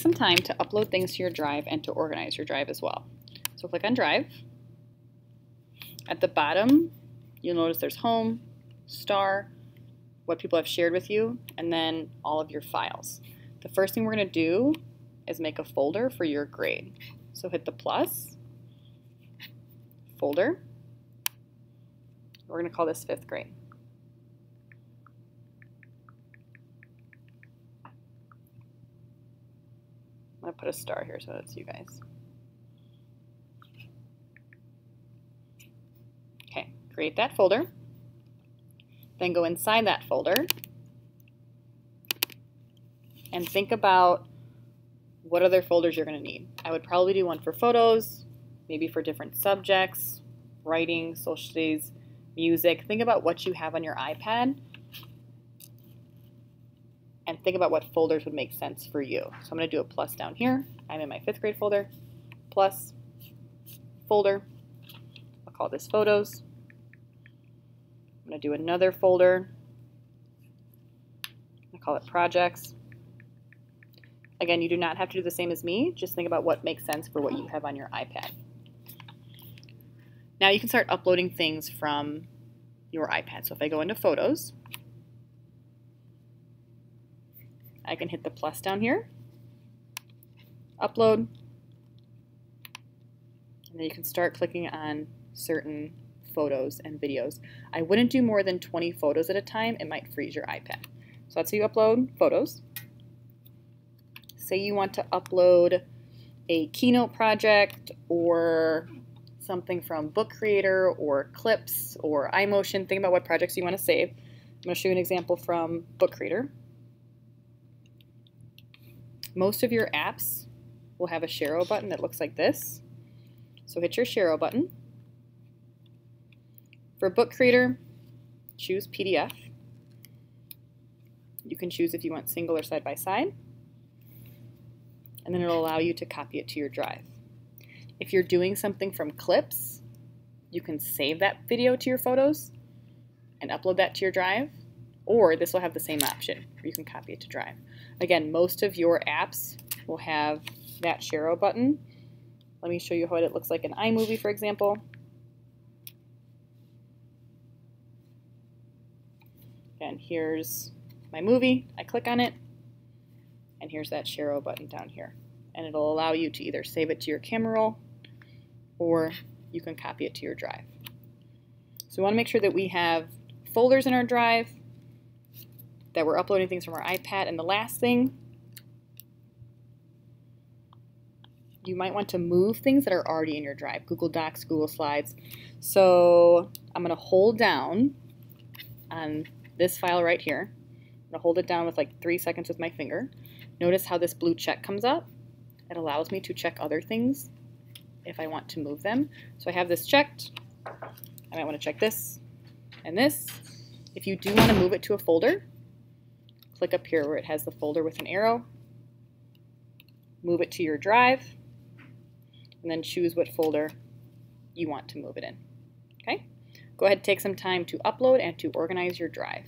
some time to upload things to your drive and to organize your drive as well. So click on Drive. At the bottom, you'll notice there's Home, Star, what people have shared with you, and then all of your files. The first thing we're going to do is make a folder for your grade. So hit the plus, folder. We're going to call this fifth grade. I'm going to put a star here so that's you guys. Okay, create that folder. Then go inside that folder and think about what other folders you're going to need. I would probably do one for photos, maybe for different subjects, writing, social studies, music. Think about what you have on your iPad and think about what folders would make sense for you. So I'm going to do a plus down here. I'm in my fifth grade folder, plus, folder. I'll call this photos. I'm going to do another folder. I'll call it projects. Again, you do not have to do the same as me. Just think about what makes sense for what you have on your iPad. Now you can start uploading things from your iPad. So if I go into Photos, I can hit the plus down here, upload, and then you can start clicking on certain photos and videos. I wouldn't do more than 20 photos at a time. It might freeze your iPad. So that's how you upload photos. Say you want to upload a Keynote project or something from Book Creator or Clips or iMotion. Think about what projects you want to save. I'm going to show you an example from Book Creator. Most of your apps will have a Share button that looks like this. So hit your Share button. For Book Creator, choose PDF. You can choose if you want single or side by side. And then it'll allow you to copy it to your drive. If you're doing something from clips, you can save that video to your photos and upload that to your drive, or this will have the same option you can copy it to drive. Again, most of your apps will have that Share button. Let me show you what it looks like in iMovie, for example. And here's my movie. I click on it, and here's that Share button down here. And it'll allow you to either save it to your camera roll, or you can copy it to your drive. So we want to make sure that we have folders in our drive, that we're uploading things from our iPad. And the last thing, you might want to move things that are already in your drive, Google Docs, Google Slides. So I'm going to hold down on this file right here. I'm going to hold it down with like three seconds with my finger. Notice how this blue check comes up. It allows me to check other things if I want to move them. So I have this checked. I might want to check this and this. If you do want to move it to a folder, click up here where it has the folder with an arrow, move it to your drive, and then choose what folder you want to move it in. Okay? Go ahead and take some time to upload and to organize your drive.